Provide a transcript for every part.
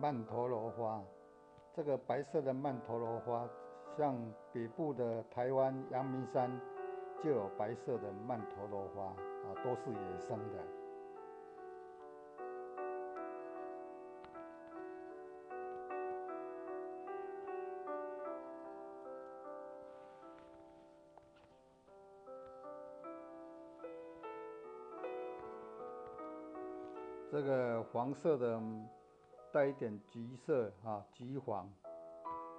曼陀罗花。这个白色的曼陀罗花，像北部的台湾阳明山就有白色的曼陀罗花啊，都是野生的。这个黄色的。带一点橘色啊，橘黄。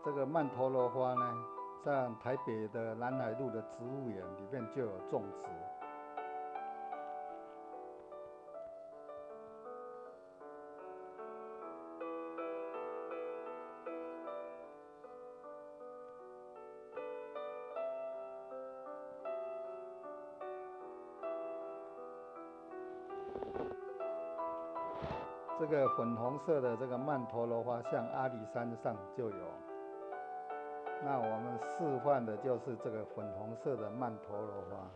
这个曼陀罗花呢，在台北的南海路的植物园里面就有种植。这个粉红色的这个曼陀罗花，像阿里山上就有。那我们示范的就是这个粉红色的曼陀罗花。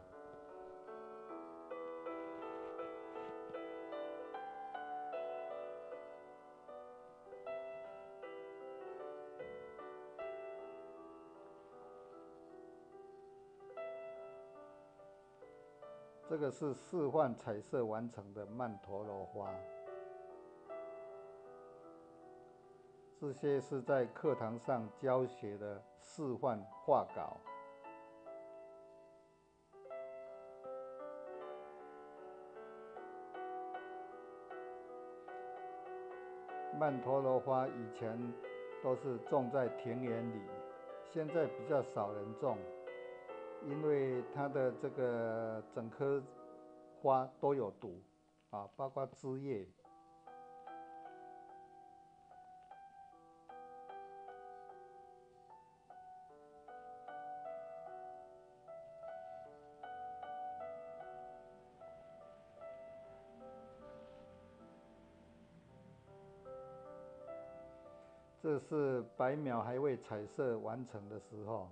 这个是示范彩色完成的曼陀罗花。这些是在课堂上教学的示范画稿。曼陀罗花以前都是种在田园里，现在比较少人种，因为它的这个整棵花都有毒，啊，包括枝叶。这是白描还未彩色完成的时候，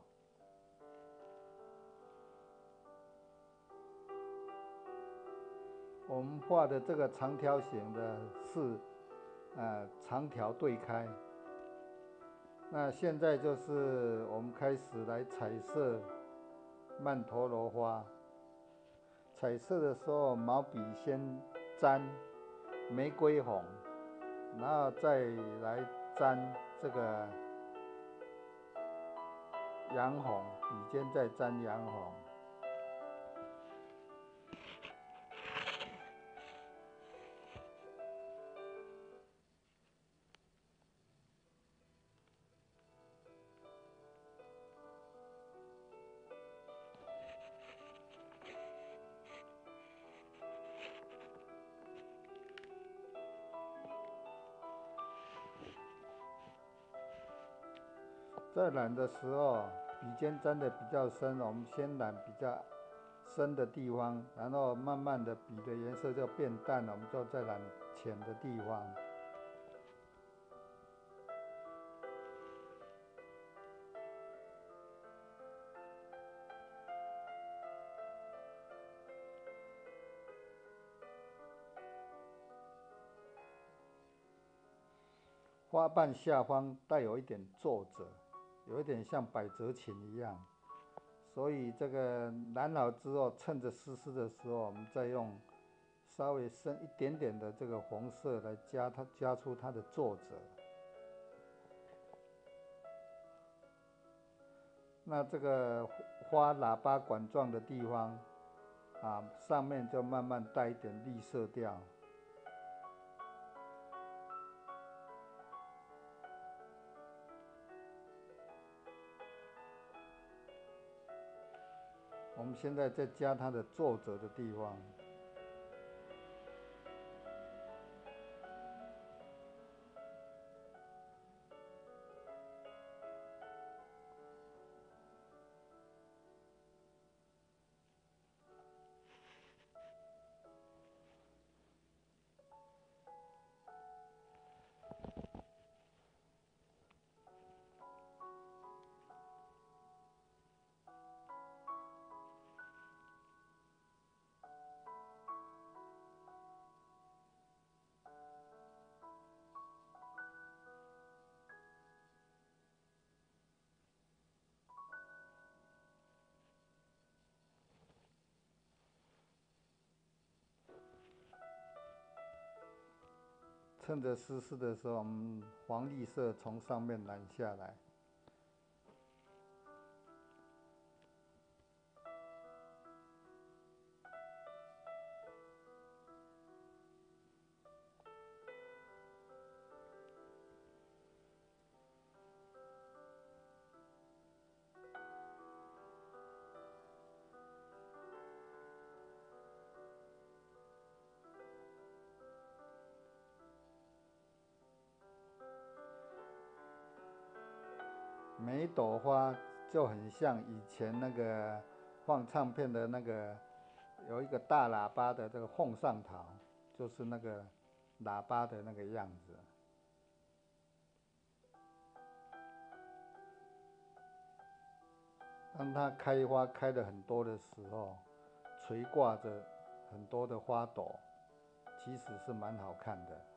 我们画的这个长条形的是，呃，长条对开。那现在就是我们开始来彩色曼陀罗花。彩色的时候，毛笔先沾玫瑰红，然后再来。粘这个洋红，笔尖在粘洋红。在染的时候，笔尖沾的比较深，我们先染比较深的地方，然后慢慢的笔的颜色就变淡了，我们就再染浅的地方。花瓣下方带有一点皱褶。有一点像百褶裙一样，所以这个染好之后，趁着湿湿的时候，我们再用稍微深一点点的这个红色来加它，加出它的皱褶。那这个花喇叭管状的地方，啊，上面就慢慢带一点绿色调。现在在加它的作者的地方。趁着湿湿的时候，黄绿色从上面染下来。每一朵花就很像以前那个放唱片的那个有一个大喇叭的这个凤上桃，就是那个喇叭的那个样子。当它开花开的很多的时候，垂挂着很多的花朵，其实是蛮好看的。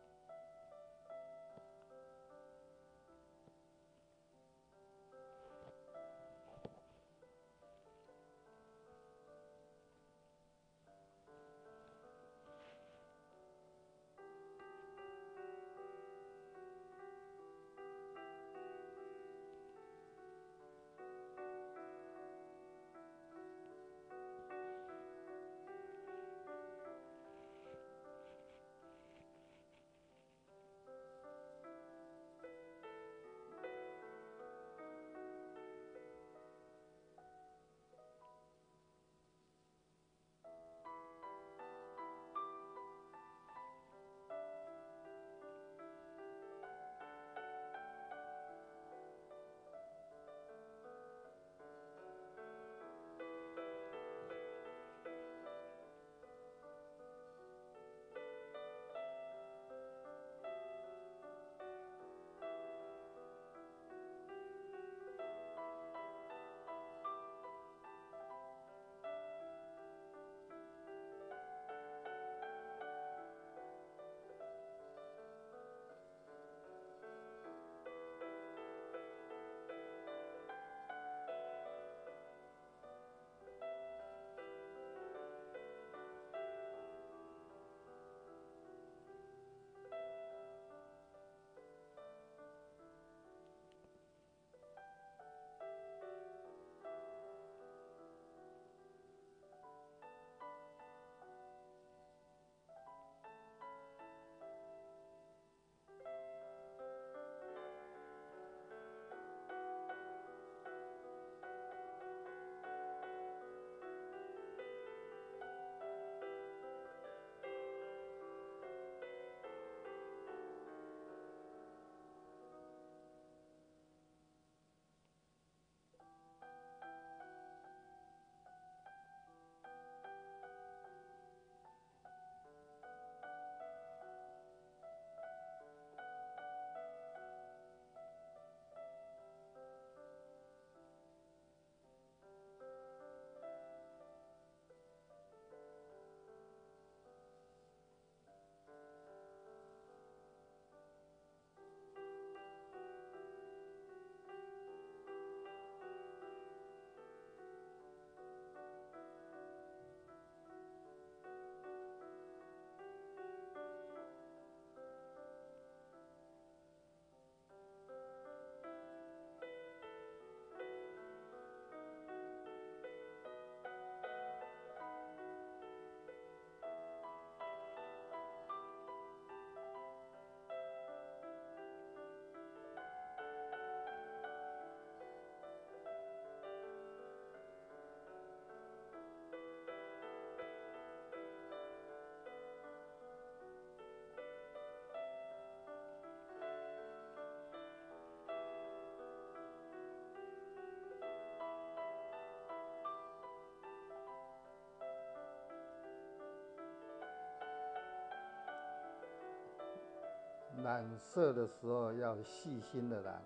染色的时候要细心的染，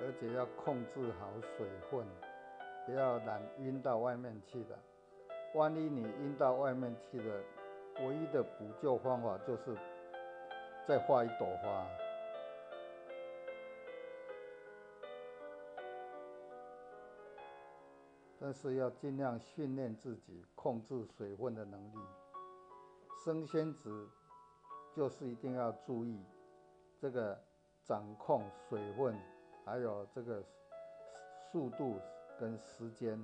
而且要控制好水分，不要染晕到外面去的。万一你晕到外面去了，唯一的补救方法就是再画一朵花。但是要尽量训练自己控制水分的能力。生仙子就是一定要注意。这个掌控水分，还有这个速度跟时间。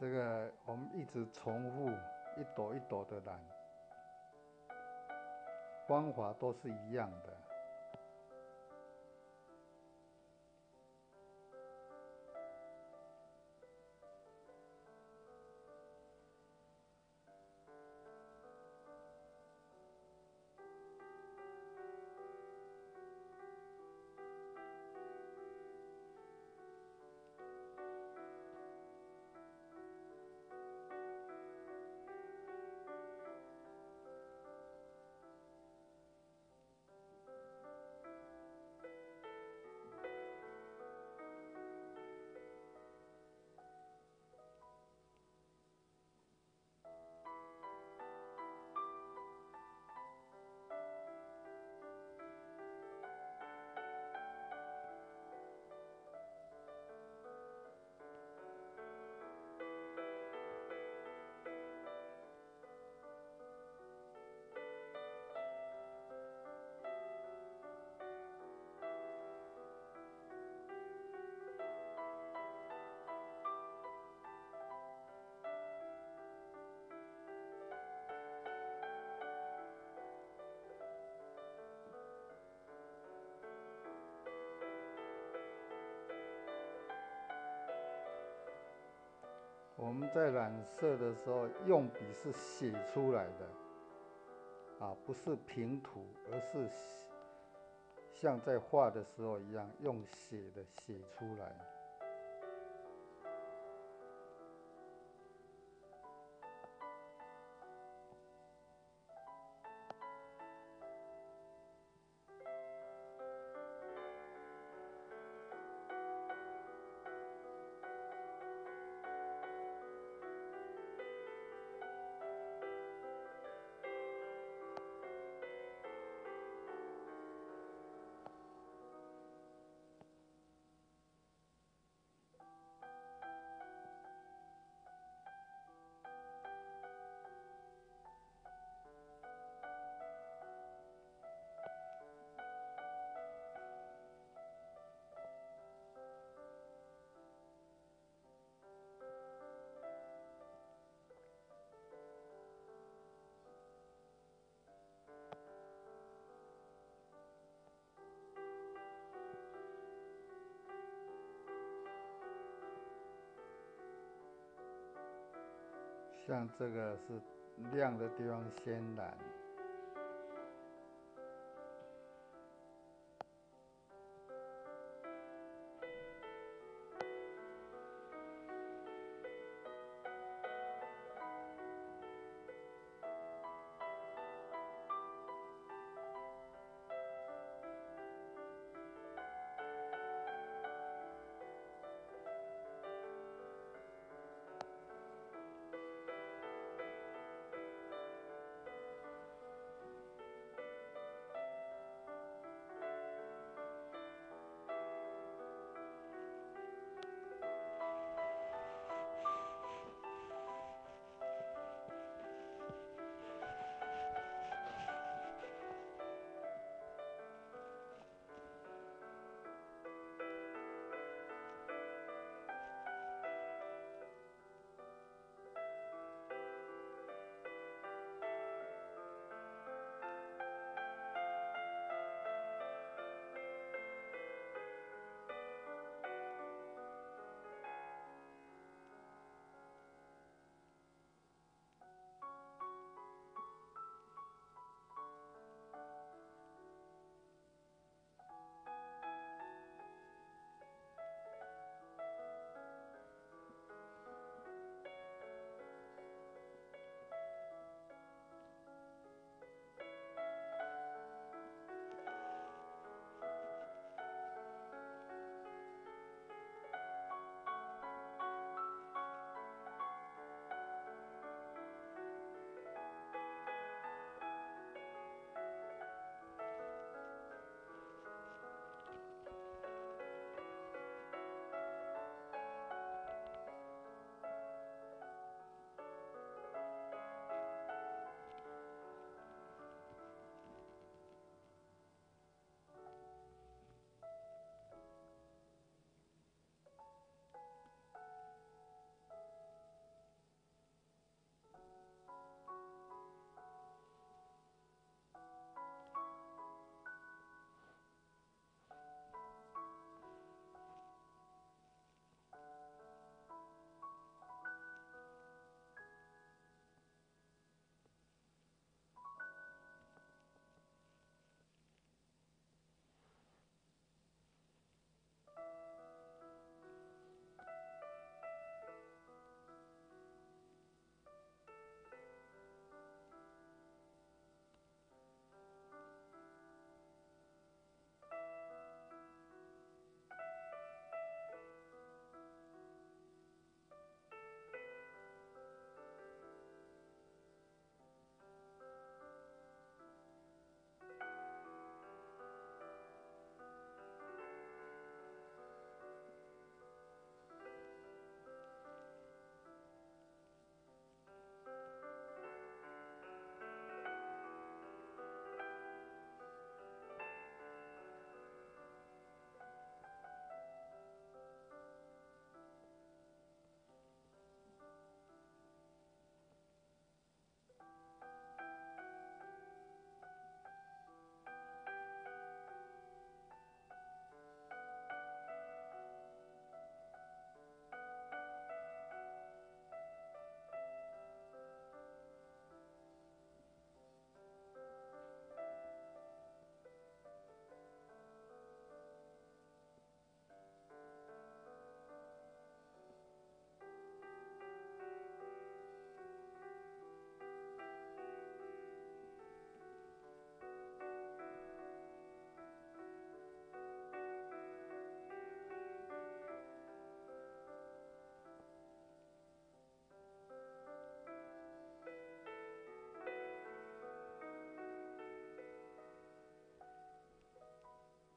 这个我们一直重复一朵一朵的染，方法都是一样的。我们在染色的时候，用笔是写出来的，啊，不是平涂，而是像在画的时候一样，用写的写出来。像这个是亮的地方先染。